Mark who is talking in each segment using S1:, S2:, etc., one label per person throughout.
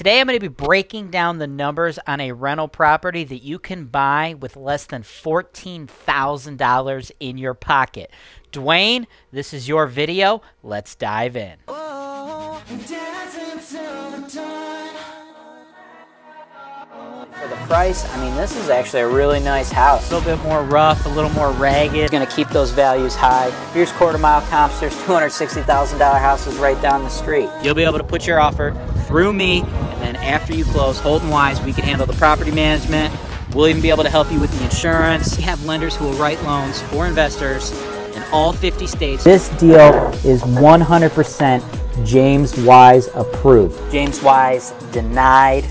S1: Today I'm going to be breaking down the numbers on a rental property that you can buy with less than $14,000 in your pocket. Duane, this is your video. Let's dive in. Price, I mean, this is actually a really nice house. A little bit more rough, a little more ragged. It's to keep those values high. Here's quarter mile comps. There's $260,000 houses right down the street. You'll be able to put your offer through me, and then after you close, Holton Wise, we can handle the property management. We'll even be able to help you with the insurance. We have lenders who will write loans for investors in all 50 states. This deal is 100% James Wise approved. James Wise denied.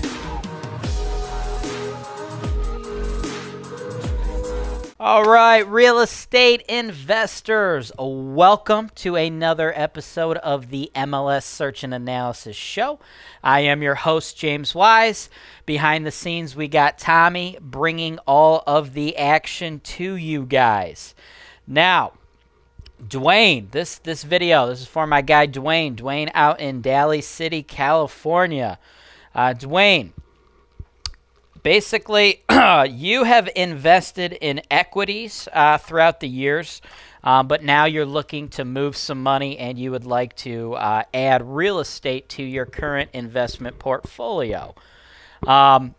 S1: All right, real estate investors, welcome to another episode of the MLS Search and Analysis Show. I am your host, James Wise. Behind the scenes, we got Tommy bringing all of the action to you guys. Now, Duane, this this video, this is for my guy Duane. Duane out in Daly City, California. Uh, Duane, basically, you have invested in equities uh, throughout the years, um, but now you're looking to move some money and you would like to uh, add real estate to your current investment portfolio. Um,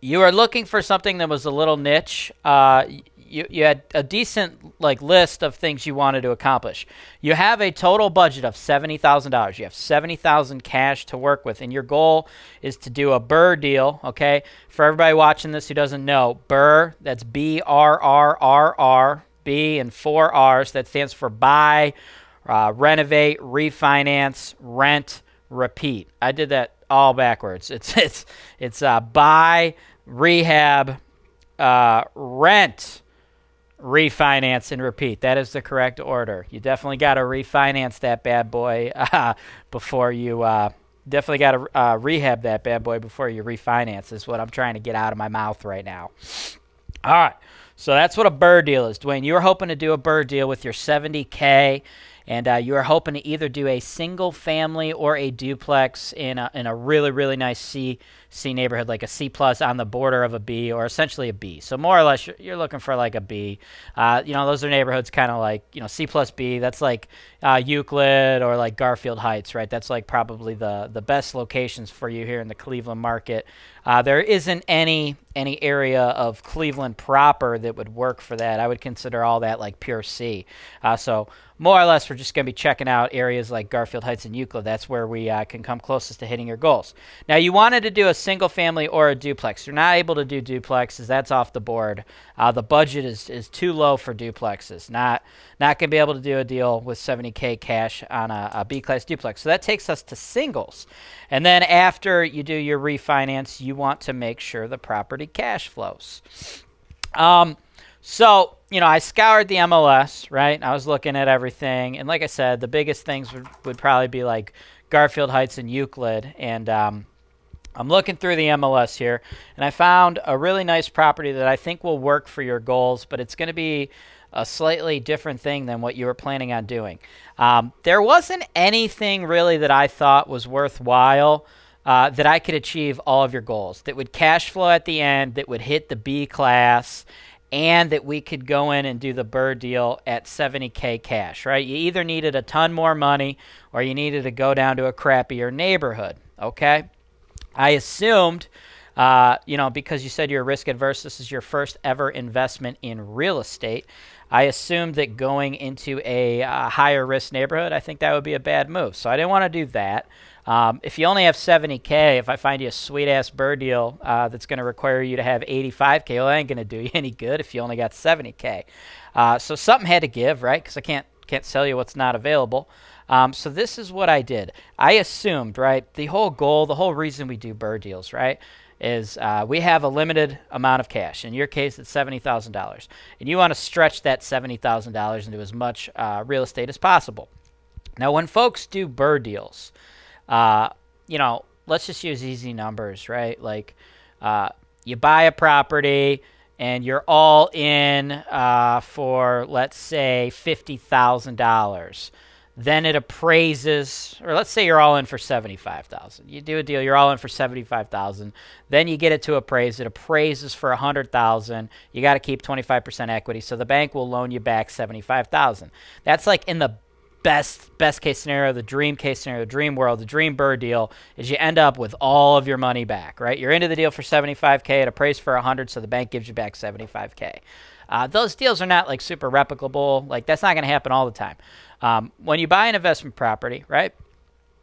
S1: you are looking for something that was a little niche. You, you had a decent like list of things you wanted to accomplish. You have a total budget of seventy thousand dollars. You have seventy thousand cash to work with, and your goal is to do a BRRRR deal. Okay, for everybody watching this who doesn't know, BRRRR that's B R R R R B and four R's. That stands for buy, uh, renovate, refinance, rent, repeat. I did that all backwards. It's it's it's uh, buy, rehab, uh, rent refinance and repeat. That is the correct order. You definitely got to refinance that bad boy uh, before you. Uh, definitely got to uh, rehab that bad boy before you refinance. Is what I'm trying to get out of my mouth right now. All right. So that's what a BRRRR deal is, Duane. You were hoping to do a BRRRR deal with your 70k and uh, you are hoping to either do a single family or a duplex in a, in a really really nice C C neighborhood, like a C plus on the border of a B, or essentially a B. So more or less, you're, you're looking for like a B. Uh, you know, those are neighborhoods kind of like you know C plus B. That's like uh, Euclid or like Garfield Heights, right? That's like probably the the best locations for you here in the Cleveland market. Uh, there isn't any any area of Cleveland proper that would work for that. I would consider all that like pure C. Uh, so more or less, we're just going to be checking out areas like Garfield Heights and Euclid. That's where we uh, can come closest to hitting your goals. Now, you wanted to do a single family or a duplex. You're not able to do duplexes. That's off the board. Uh, the budget is, is too low for duplexes. Not not going to be able to do a deal with 70k cash on a a B-class duplex. So that takes us to singles. And then after you do your refinance, you want to make sure the property cash flows. Um, so, you know, I scoured the MLS, right? I was looking at everything. And like I said, the biggest things would, would probably be like Garfield Heights and Euclid. And um, I'm looking through the MLS here, and I found a really nice property that I think will work for your goals, but it's going to be a slightly different thing than what you were planning on doing. Um, there wasn't anything really that I thought was worthwhile. Uh, that I could achieve all of your goals, that would cash flow at the end, that would hit the B class, and that we could go in and do the BRRRR deal at 70K cash, right? You either needed a ton more money or you needed to go down to a crappier neighborhood, okay? I assumed, uh, you know, because you said you're risk adverse, this is your first ever investment in real estate. I assumed that going into a uh, higher risk neighborhood, I think that would be a bad move. So I didn't want to do that. Um, if you only have 70K, if I find you a sweet ass BRRRR deal uh, that's going to require you to have 85K, well, that ain't going to do you any good if you only got 70K. Uh, so something had to give, right? Because I can't can't sell you what's not available. Um, so this is what I did. I assumed, right, the whole goal, the whole reason we do BRRRR deals, right, is uh, we have a limited amount of cash. In your case, it's $70,000. And you want to stretch that $70,000 into as much uh, real estate as possible. Now, when folks do BRRRR deals, uh, you know, let's just use easy numbers, right? Like, uh, you buy a property and you're all in uh, for, let's say, $50,000. Then it appraises or let's say you're all in for 75,000. You do a deal, you're all in for 75,000. Then you get it to appraise, it appraises for 100,000. You got to keep 25% equity, so the bank will loan you back 75,000. That's like in the best best case scenario, the dream case scenario, the dream world, the dream BRRRR deal is you end up with all of your money back, right? You're into the deal for 75k, it appraised for 100, so the bank gives you back 75k. Uh, those deals are not like super replicable. Like that's not going to happen all the time. Um, when you buy an investment property, right?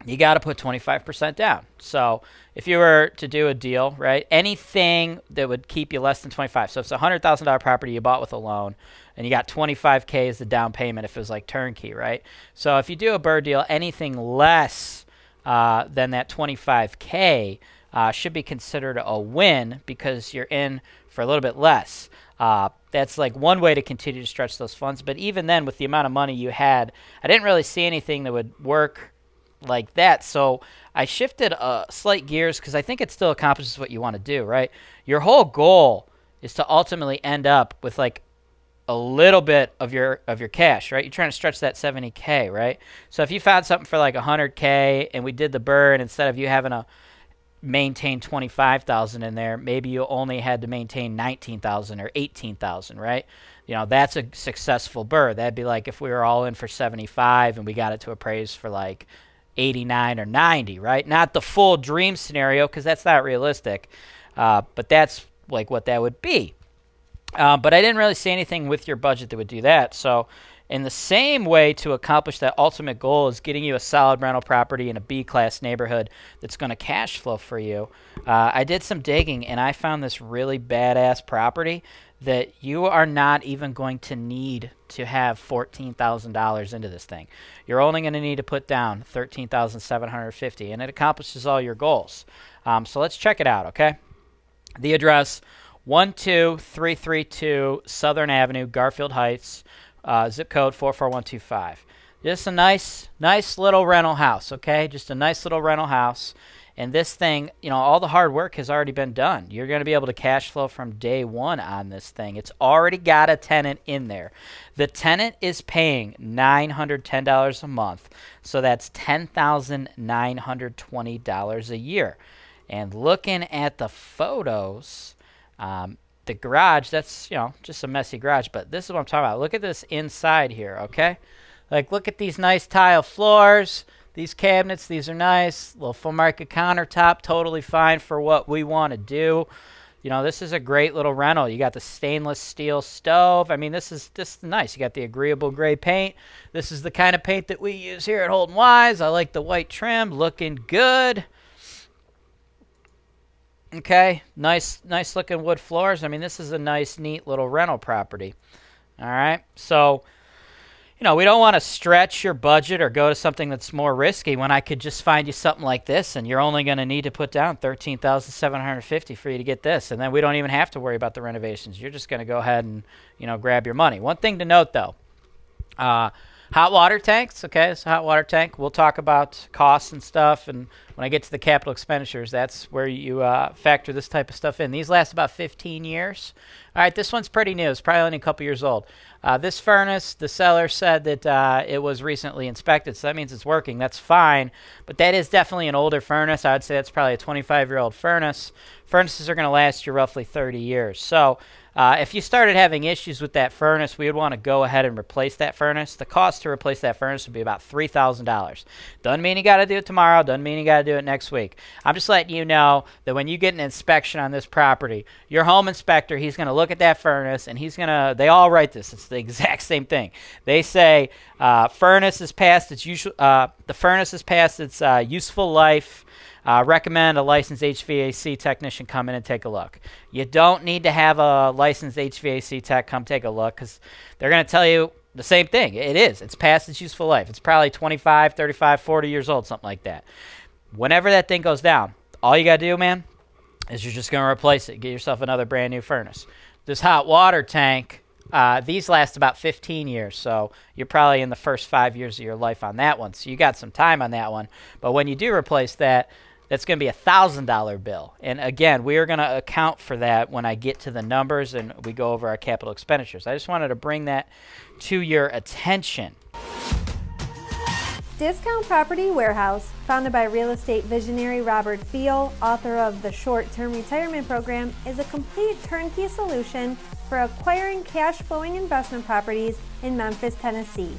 S1: You got to put 25% down. So if you were to do a deal, right, anything that would keep you less than 25. So if it's a hundred thousand dollar property you bought with a loan, and you got 25k as the down payment if it was like turnkey, right? So if you do a BRRRR deal, anything less uh, than that 25k uh, should be considered a win because you're in for a little bit less. Uh, that's like one way to continue to stretch those funds. But even then, with the amount of money you had, I didn't really see anything that would work like that. So I shifted uh, slight gears because I think it still accomplishes what you want to do, right? Your whole goal is to ultimately end up with like a little bit of your of your cash, right? You're trying to stretch that 70k, right? So if you found something for like 100k and we did the burn instead of you having a maintain 25,000 in there, maybe you only had to maintain 19,000 or 18,000, right? You know, that's a successful BRRRR. That'd be like if we were all in for 75 and we got it to appraise for like 89 or 90, right? Not the full dream scenario because that's not realistic, uh, but that's like what that would be. Uh, but I didn't really see anything with your budget that would do that. So in the same way to accomplish that ultimate goal is getting you a solid rental property in a B class neighborhood that's going to cash flow for you. Uh, I did some digging and I found this really badass property that you are not even going to need to have $14,000 into this thing. You're only going to need to put down 13,750 and it accomplishes all your goals. Um, so let's check it out, okay? The address 12332 Southern Avenue, Garfield Heights uh, zip code 44125. Just a nice, nice little rental house, okay? Just a nice little rental house. And this thing, you know, all the hard work has already been done. You're going to be able to cash flow from day one on this thing. It's already got a tenant in there. The tenant is paying $910 a month. So that's $10,920 a year. And looking at the photos, um, the garage, that's, you know, just a messy garage, but this is what I'm talking about. Look at this inside here, okay? Like, look at these nice tile floors. These cabinets, these are nice. Little Formica countertop, totally fine for what we want to do. You know, this is a great little rental. You got the stainless steel stove. I mean, this is this is nice. You got the agreeable gray paint. This is the kind of paint that we use here at Holton Wise. I like the white trim, looking good. Okay, nice, nice looking wood floors. I mean, this is a nice, neat little rental property. All right, so you know, we don't want to stretch your budget or go to something that's more risky when I could just find you something like this and you're only going to need to put down 13,750 for you to get this and then we don't even have to worry about the renovations. You're just going to go ahead and, you know, grab your money. One thing to note though, uh, hot water tanks, okay? It's a hot water tank. We'll talk about costs and stuff and when I get to the capital expenditures, that's where you uh, factor this type of stuff in. These last about 15 years. All right, this one's pretty new. It's probably only a couple years old. Uh, this furnace, the seller said that uh, it was recently inspected, so that means it's working. That's fine, but that is definitely an older furnace. I would say that's probably a 25-year-old furnace. Furnaces are going to last you roughly 30 years. So uh, if you started having issues with that furnace, we would want to go ahead and replace that furnace. The cost to replace that furnace would be about $3,000. Doesn't mean you got to do it tomorrow. Doesn't mean you got to do it next week. I'm just letting you know that when you get an inspection on this property, your home inspector, he's going to look at that furnace and he's going to, they all write this. It's the exact same thing. They say uh, furnace is past its usual, uh, the furnace is past its uh, useful life. Uh, recommend a licensed HVAC technician come in and take a look. You don't need to have a licensed HVAC tech come take a look because they're going to tell you the same thing. It is. It's past its useful life. It's probably 25, 35, 40 years old, something like that. Whenever that thing goes down, all you got to do, man, is you're just going to replace it. Get yourself another brand new furnace. This hot water tank, uh, these last about 15 years, so you're probably in the first five years of your life on that one. So you got some time on that one. But when you do replace that, that's going to be a thousand dollar bill. And again, we are going to account for that when I get to the numbers and we go over our capital expenditures. I just wanted to bring that to your attention.
S2: Discount Property Warehouse, founded by real estate visionary Robert Feal, author of the Short Term Retirement Program, is a complete turnkey solution for acquiring cash flowing investment properties in Memphis, Tennessee.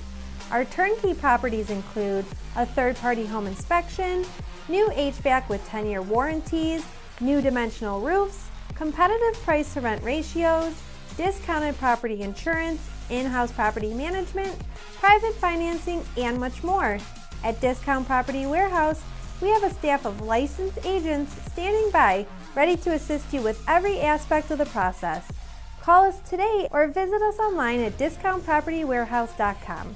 S2: Our turnkey properties include a third party home inspection, new HVAC with 10 year warranties, new dimensional roofs, competitive price to rent ratios, discounted property insurance, in-house property management, private financing, and much more. At Discount Property Warehouse, we have a staff of licensed agents standing by, ready to assist you with every aspect of the process. Call us today or visit us online at discountpropertywarehouse.com.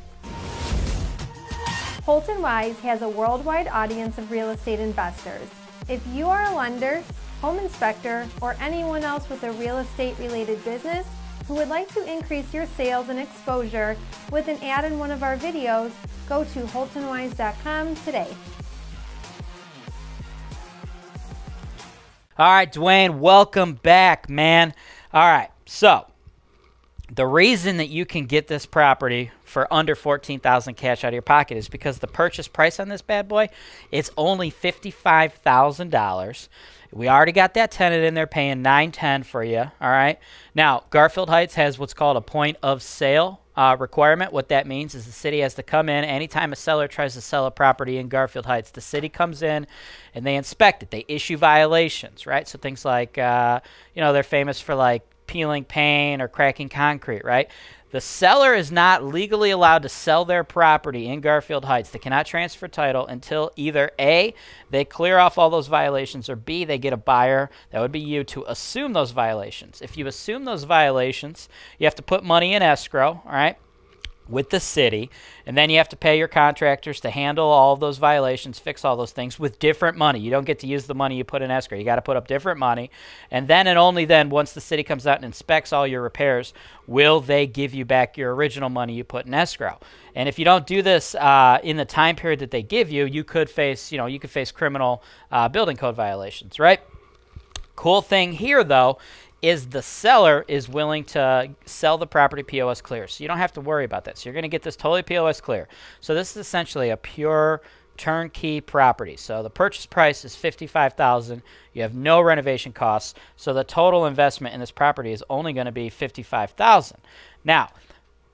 S2: Holton Wise has a worldwide audience of real estate investors. If you are a lender, home inspector, or anyone else with a real estate related business, who would like to increase your sales and exposure with an ad in one of our videos, go to holtonwise.com today.
S1: All right, Duane, welcome back, man. All right, so the reason that you can get this property for under 14000 cash out of your pocket is because the purchase price on this bad boy is only $55,000 we already got that tenant in there paying 910 for you. All right. Now, Garfield Heights has what's called a point of sale uh, requirement. What that means is the city has to come in anytime a seller tries to sell a property in Garfield Heights. The city comes in and they inspect it. They issue violations, right? So things like, uh, you know, they're famous for like peeling paint or cracking concrete, right? The seller is not legally allowed to sell their property in Garfield Heights. They cannot transfer title until either A, they clear off all those violations, or B, they get a buyer, that would be you, to assume those violations. If you assume those violations, you have to put money in escrow, all right? With the city, and then you have to pay your contractors to handle all those violations, fix all those things with different money. You don't get to use the money you put in escrow. You got to put up different money, and then and only then, once the city comes out and inspects all your repairs, will they give you back your original money you put in escrow. And if you don't do this uh, in the time period that they give you, you could face, you know, you could face criminal uh, building code violations, right? Cool thing here, though, is the seller is willing to sell the property POS clear. So you don't have to worry about that. So you're going to get this totally POS clear. So this is essentially a pure turnkey property. So the purchase price is 55,000. You have no renovation costs. So the total investment in this property is only going to be 55,000. Now,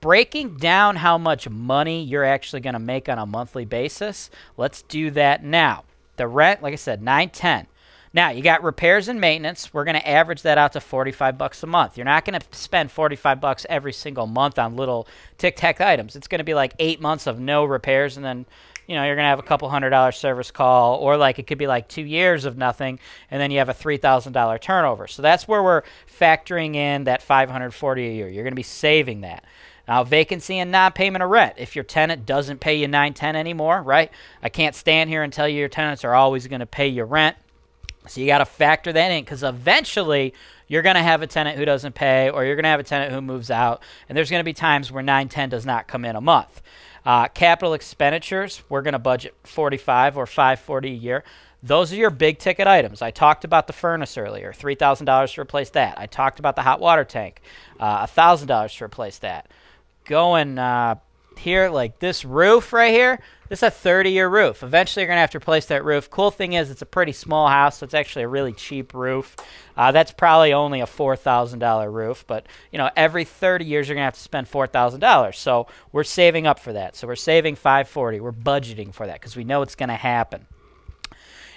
S1: breaking down how much money you're actually going to make on a monthly basis, let's do that now. The rent, like I said, 910. Now, you got repairs and maintenance. We're going to average that out to 45 bucks a month. You're not going to spend 45 bucks every single month on little tic-tac items. It's going to be like 8 months of no repairs and then you know, you're going to have a couple hundred dollar service call, or like it could be like two years of nothing, and then you have a $3,000 turnover. So that's where we're factoring in that 540 a year. You're going to be saving that. Now, vacancy and non-payment of rent. If your tenant doesn't pay you 910 anymore, right? I can't stand here and tell you your tenants are always going to pay you rent. So you got to factor that in because eventually you're going to have a tenant who doesn't pay or you're going to have a tenant who moves out. And there's going to be times where 910 does not come in a month. Uh, capital expenditures, we're going to budget 45 or 540 a year. Those are your big ticket items. I talked about the furnace earlier, $3,000 to replace that. I talked about the hot water tank, uh, $1,000 to replace that. Going uh, here, like this roof right here, this is a 30 year roof. Eventually, you're going to have to replace that roof. Cool thing is, it's a pretty small house, so it's actually a really cheap roof. Uh, that's probably only a $4,000 roof, but you know, every 30 years, you're going to have to spend $4,000. So we're saving up for that. So we're saving 540. We're budgeting for that because we know it's going to happen.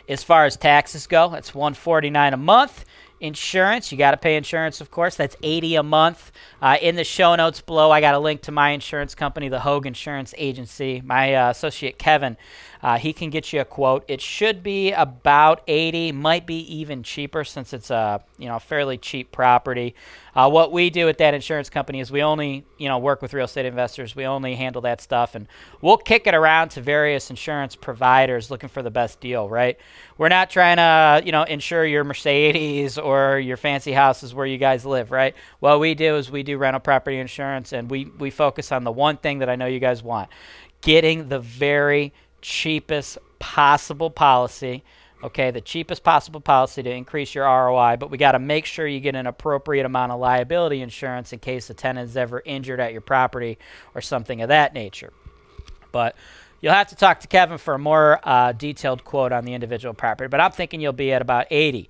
S1: As far as taxes go, that's 149 a month insurance. You got to pay insurance, of course. That's 80 a month. Uh, in the show notes below, I got a link to my insurance company, the Hogue Insurance Agency. My uh, associate Kevin uh, he can get you a quote. It should be about 80, might be even cheaper since it's a you know fairly cheap property. Uh, what we do at that insurance company is we only you know work with real estate investors. We only handle that stuff, and we'll kick it around to various insurance providers looking for the best deal. Right? We're not trying to you know insure your Mercedes or your fancy houses where you guys live. Right? What we do is we do rental property insurance, and we we focus on the one thing that I know you guys want: getting the very cheapest possible policy. Okay, the cheapest possible policy to increase your ROI, but we got to make sure you get an appropriate amount of liability insurance in case the tenant is ever injured at your property or something of that nature. But You'll have to talk to Kevin for a more uh, detailed quote on the individual property, but I'm thinking you'll be at about 80.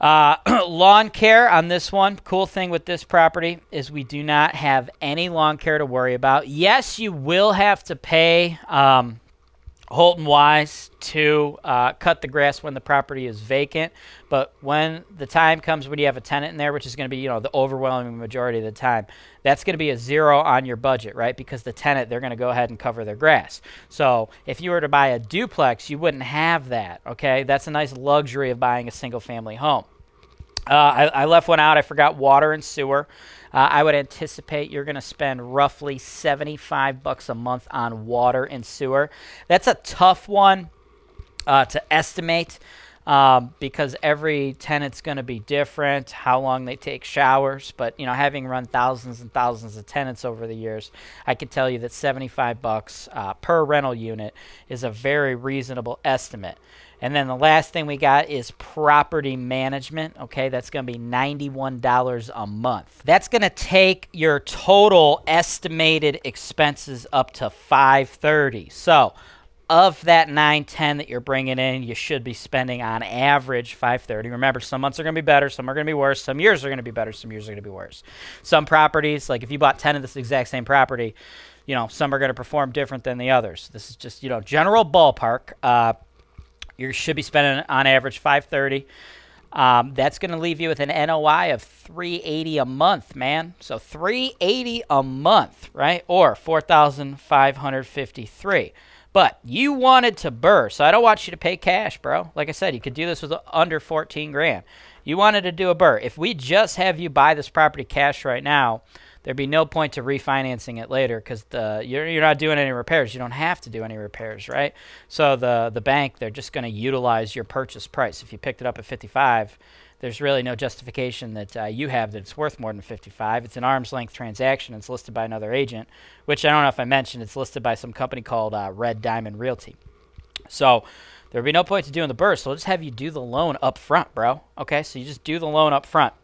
S1: Uh, lawn care on this one. Cool thing with this property is we do not have any lawn care to worry about. Yes, you will have to pay um, Holton Wise to uh, cut the grass when the property is vacant. But when the time comes when you have a tenant in there, which is going to be you know the overwhelming majority of the time, that's going to be a zero on your budget, right? Because the tenant they're going to go ahead and cover their grass. So if you were to buy a duplex, you wouldn't have that. Okay, that's a nice luxury of buying a single family home. Uh, I, I left one out. I forgot water and sewer. Uh, I would anticipate you're going to spend roughly 75 bucks a month on water and sewer. That's a tough one uh, to estimate um, because every tenant's going to be different, how long they take showers. But you know, having run thousands and thousands of tenants over the years, I can tell you that 75 bucks uh, per rental unit is a very reasonable estimate. And then the last thing we got is property management. Okay, that's going to be $91 a month. That's going to take your total estimated expenses up to 530. So, of that 910 that you're bringing in, you should be spending on average 530. Remember, some months are going to be better, some are going to be worse, some years are going to be better, some years are going to be worse. Some properties, like if you bought 10 of this exact same property, you know, some are going to perform different than the others. This is just, you know, general ballpark. Uh, you should be spending on average 530. Um, that's going to leave you with an NOI of 380 a month, man. So 380 a month, right? Or 4,553. But you wanted to BRRRR, so I don't want you to pay cash, bro. Like I said, you could do this with under 14 grand. You wanted to do a BRRRR. If we just have you buy this property cash right now, there'd be no point to refinancing it later because the you're, you're not doing any repairs. You don't have to do any repairs, right? So the the bank they're just going to utilize your purchase price. If you picked it up at 55, there's really no justification that uh, you have that it's worth more than 55. It's an arm's length transaction. It's listed by another agent, which I don't know if I mentioned. It's listed by some company called uh, Red Diamond Realty. So there'd be no point to doing the burst. So we'll just have you do the loan up front, bro. Okay, so you just do the loan up front.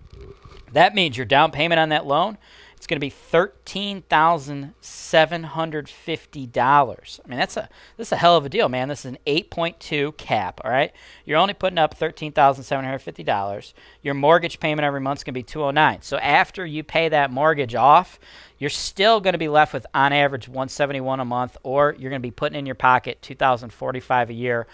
S1: That means your down payment on that loan it's going to be thirteen thousand seven hundred fifty dollars. I mean, that's a this is a hell of a deal, man. This is an eight point two cap. All right, you're only putting up thirteen thousand seven hundred fifty dollars. Your mortgage payment every month is going to be two hundred oh nine. So after you pay that mortgage off, you're still going to be left with on average 171 a month, or you're going to be putting in your pocket 2,045 a year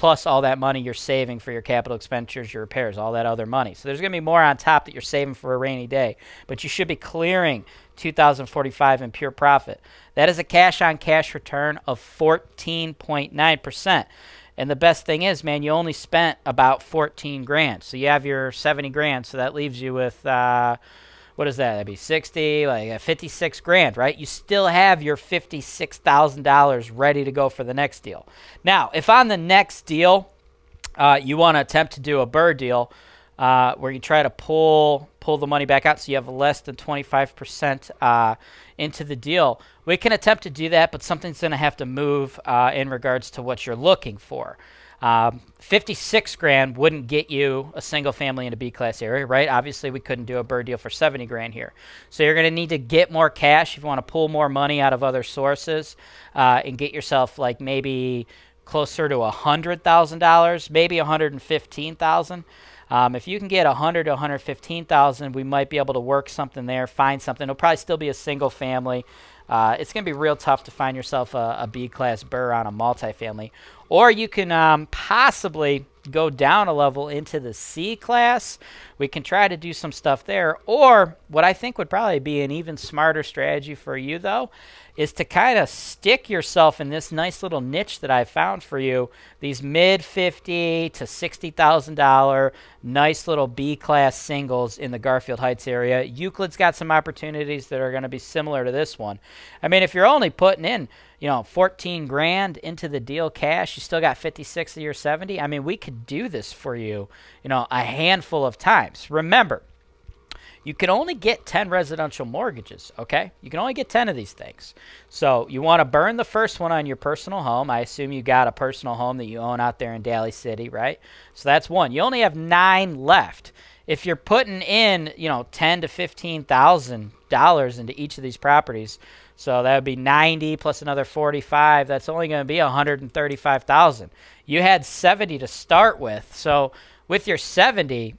S1: plus all that money you're saving for your capital expenditures, your repairs, all that other money. So there's going to be more on top that you're saving for a rainy day, but you should be clearing 2045 in pure profit. That is a cash on cash return of 14.9%. And the best thing is, man, you only spent about 14 grand. So you have your 70 grand, so that leaves you with uh, what is that? That'd be 60, like 56 grand, right? You still have your $56,000 ready to go for the next deal. Now, if on the next deal, uh, you want to attempt to do a BRRRR deal uh, where you try to pull pull the money back out so you have less than 25% uh, into the deal, we can attempt to do that, but something's going to have to move uh, in regards to what you're looking for. Um, 56 grand wouldn't get you a single family in a B class area, right? Obviously, we couldn't do a BRRRR deal for 70 grand here. So you're going to need to get more cash if you want to pull more money out of other sources uh, and get yourself like maybe closer to $100,000, maybe 115,000. Um, if you can get 100 to 115,000, we might be able to work something there, find something. It'll probably still be a single family. Uh, it's going to be real tough to find yourself a, a B class BRRRR on a multifamily. Or you can um, possibly go down a level into the C class. We can try to do some stuff there. Or what I think would probably be an even smarter strategy for you, though, is to kind of stick yourself in this nice little niche that I found for you. These mid fifty to sixty thousand dollar nice little B class singles in the Garfield Heights area. Euclid's got some opportunities that are going to be similar to this one. I mean, if you're only putting in you know, 14 grand into the deal cash, you still got 56 of your 70. I mean, we could do this for you, you know, a handful of times. Remember, you can only get 10 residential mortgages, okay? You can only get 10 of these things. So you want to burn the first one on your personal home. I assume you got a personal home that you own out there in Daly City, right? So that's one. You only have nine left. If you're putting in, you know, ten to fifteen thousand dollars into each of these properties, So that would be 90 plus another 45. That's only going to be 135,000. You had 70 to start with. So with your 70,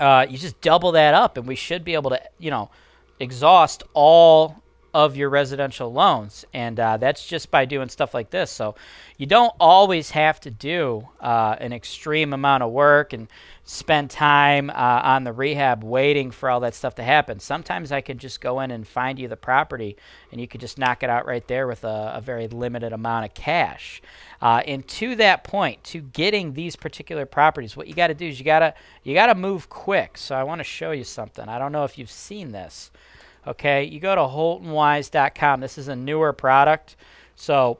S1: uh, you just double that up, and we should be able to, you know, exhaust all of your residential loans. And uh, that's just by doing stuff like this. So you don't always have to do uh, an extreme amount of work and spend time uh, on the rehab waiting for all that stuff to happen. Sometimes I could just go in and find you the property and you could just knock it out right there with a, a very limited amount of cash. Uh, and to that point, to getting these particular properties, what you got to do is you got to you got to move quick. So I want to show you something. I don't know if you've seen this. Okay, you go to holtonwise.com. This is a newer product. So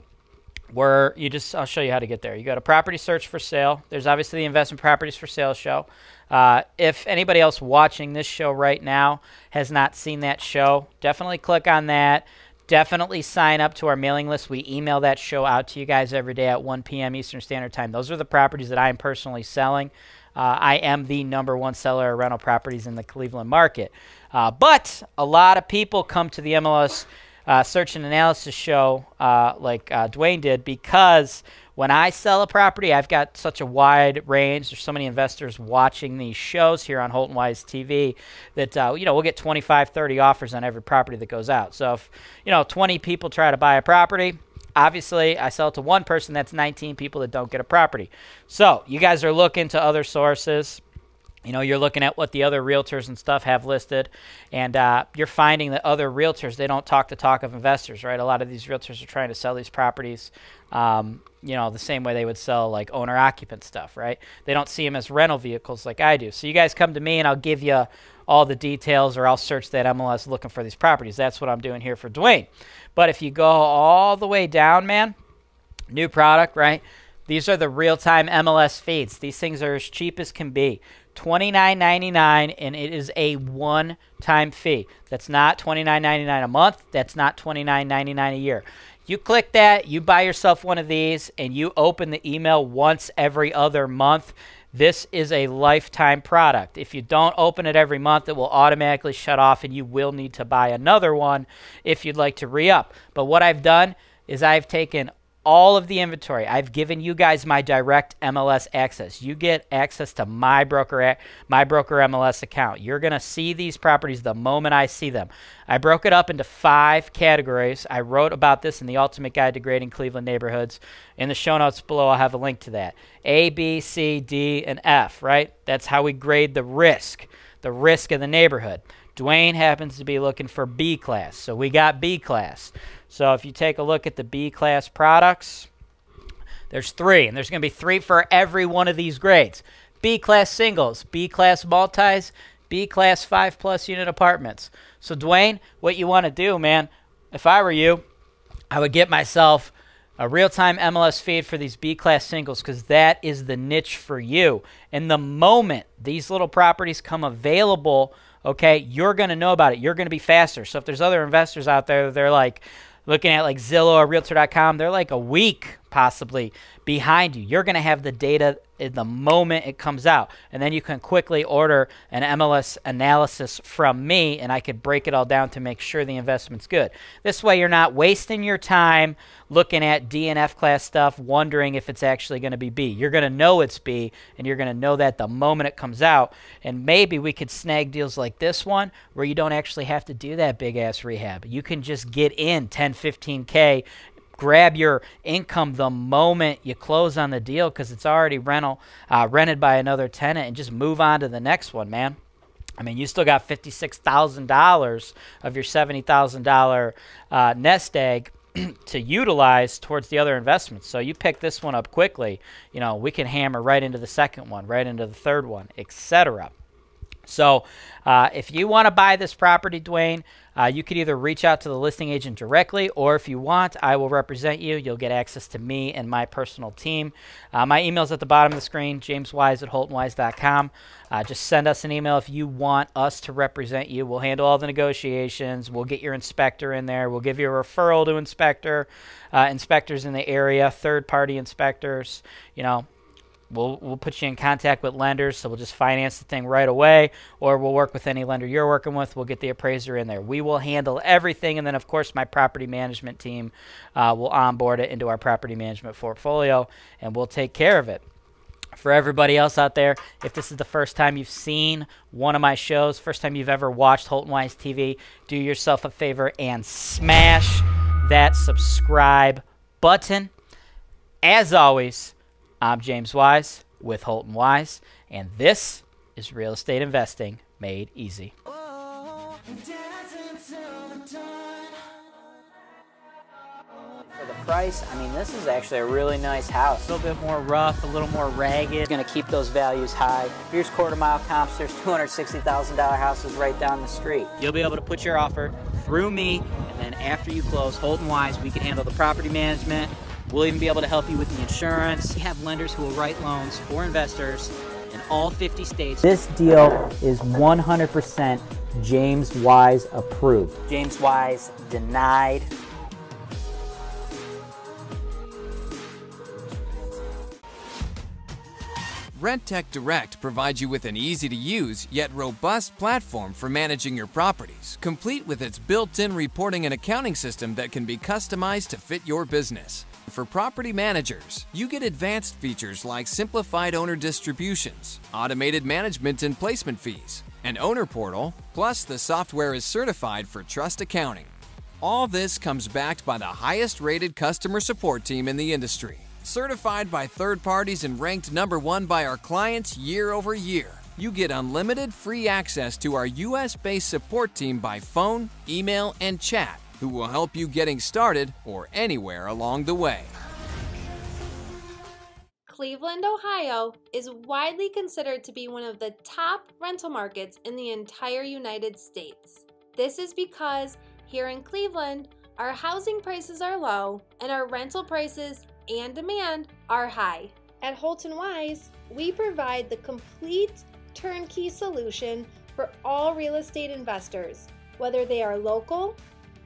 S1: where you just I'll show you how to get there. You go to property search for sale. There's obviously the investment properties for sale show. Uh, if anybody else watching this show right now has not seen that show, definitely click on that. Definitely sign up to our mailing list. We email that show out to you guys every day at 1 p.m. Eastern Standard Time. Those are the properties that I am personally selling. Uh, I am the number one seller of rental properties in the Cleveland market. Uh, but a lot of people come to the MLS uh, search and analysis show uh, like uh, Duane did because when I sell a property, I've got such a wide range. There's so many investors watching these shows here on Holton Wise TV that uh, you know we'll get 25, 30 offers on every property that goes out. So if you know 20 people try to buy a property, obviously I sell to one person. That's 19 people that don't get a property. So you guys are looking to other sources you know you're looking at what the other realtors and stuff have listed and uh, you're finding that other realtors they don't talk the talk of investors right? A lot of these realtors are trying to sell these properties um, you know the same way they would sell like owner occupant stuff right? They don't see them as rental vehicles like i do. So you guys come to me and i'll give you all the details or i'll search that mls looking for these properties. That's what i'm doing here for duane but if you go all the way down man new product right? These are the real-time mls feeds. These things are as cheap as can be $29.99 and it is a one-time fee. That's not $29.99 a month. That's not $29.99 a year. You click that, you buy yourself one of these, and you open the email once every other month. This is a lifetime product. If you don't open it every month, it will automatically shut off and you will need to buy another one if you'd like to re up. But what I've done is I've taken all of the inventory. I've given you guys my direct MLS access. You get access to my broker my broker MLS account. You're going to see these properties the moment I see them. I broke it up into 5 categories. I wrote about this in the Ultimate Guide to Grading Cleveland Neighborhoods. In the show notes below I'll have a link to that. A, B, C, D, and F, right? That's how we grade the risk, the risk of the neighborhood. Duane happens to be looking for B class. So we got B class. So if you take a look at the B class products, there's three, and there's going to be three for every one of these grades. B class singles, B class multis, B class five plus unit apartments. So Duane, what you want to do, man, if I were you, I would get myself a real-time MLS feed for these B-class singles because that is the niche for you. And the moment these little properties come available, okay, you're going to know about it. You're going to be faster. So if there's other investors out there, they're like looking at like Zillow or Realtor.com, they're like a week possibly behind you. You're going to have the data in the moment it comes out. And then you can quickly order an MLS analysis from me, and I could break it all down to make sure the investment's good. This way, you're not wasting your time looking at DNF class stuff, wondering if it's actually going to be B. You're going to know it's B, and you're going to know that the moment it comes out. And maybe we could snag deals like this one where you don't actually have to do that big ass rehab. You can just get in 10, 15K grab your income the moment you close on the deal because it's already rental uh, rented by another tenant and just move on to the next one man I mean, you still got $56,000 of your $70,000 uh, nest egg to utilize towards the other investments. So you pick this one up quickly, you know, we can hammer right into the second one, right into the third one, etc. So uh, if you want to buy this property, Duane, uh, you could either reach out to the listing agent directly, or if you want, I will represent you. You'll get access to me and my personal team. Uh, my email's at the bottom of the screen, jameswise at holtonwise.com. Uh, just send us an email if you want us to represent you. We'll handle all the negotiations. We'll get your inspector in there. We'll give you a referral to inspector, uh, inspectors in the area, third-party inspectors. You know, We'll, we'll put you in contact with lenders, so we'll just finance the thing right away, or we'll work with any lender you're working with. We'll get the appraiser in there. We will handle everything, and then, of course, my property management team uh, will onboard it into our property management portfolio, and we'll take care of it. For everybody else out there, if this is the first time you've seen one of my shows, first time you've ever watched Holton Wise TV, do yourself a favor and smash that subscribe button. As always, I'm James Wise with Holton Wise, and this is Real Estate Investing Made Easy. For the price, I mean, this is actually a really nice house. A little bit more rough, a little more ragged. It's going to keep those values high. Here's quarter mile comps. There's $260,000 houses right down the street. You'll be able to put your offer through me, and then after you close, Holton Wise, we can handle the property management. We'll even be able to help you with the insurance. We have lenders who will write loans for investors in all 50 states. This deal is 100% James Wise approved. James Wise denied.
S3: Rentec Direct provides you with an easy to use yet robust platform for managing your properties, complete with its built in reporting and accounting system that can be customized to fit your business. For property managers, you get advanced features like simplified owner distributions, automated management and placement fees, an owner portal, plus the software is certified for trust accounting. All this comes backed by the highest rated customer support team in the industry. Certified by third parties and ranked number one by our clients year over year, you get unlimited free access to our US based support team by phone, email, and chat, who will help you getting started or anywhere along the way.
S2: Cleveland, Ohio is widely considered to be one of the top rental markets in the entire United States. This is because here in Cleveland, our housing prices are low and our rental prices and demand are high. At Holton Wise, we provide the complete turnkey solution for all real estate investors, whether they are local,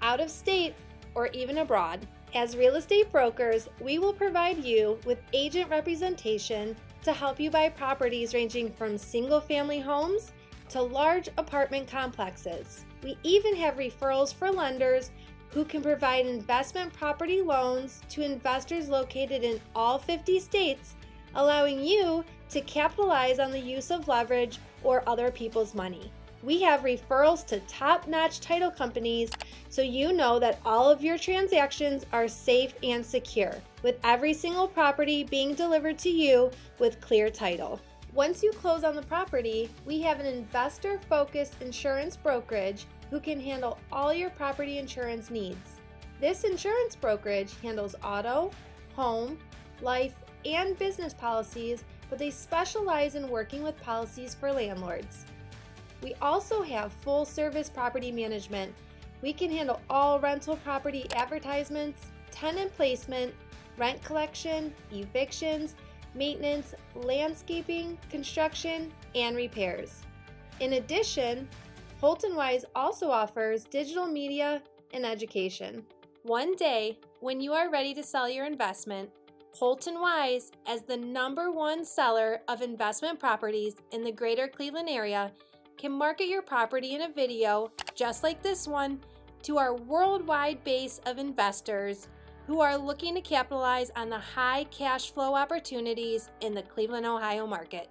S2: out of state, or even abroad. As real estate brokers, we will provide you with agent representation to help you buy properties ranging from single family homes to large apartment complexes. We even have referrals for lenders who can provide investment property loans to investors located in all 50 states, allowing you to capitalize on the use of leverage or other people's money. We have referrals to top notch title companies so you know that all of your transactions are safe and secure, with every single property being delivered to you with clear title. Once you close on the property, we have an investor focused insurance brokerage who can handle all your property insurance needs. This insurance brokerage handles auto, home, life, and business policies, but they specialize in working with policies for landlords. We also have full service property management. We can handle all rental property advertisements, tenant placement, rent collection, evictions, maintenance, landscaping, construction, and repairs. In addition, Holton Wise also offers digital media and education. One day, when you are ready to sell your investment, Holton Wise, as the number one seller of investment properties in the greater Cleveland area, can market your property in a video just like this one to our worldwide base of investors who are looking to capitalize on the high cash flow opportunities in the Cleveland, Ohio market.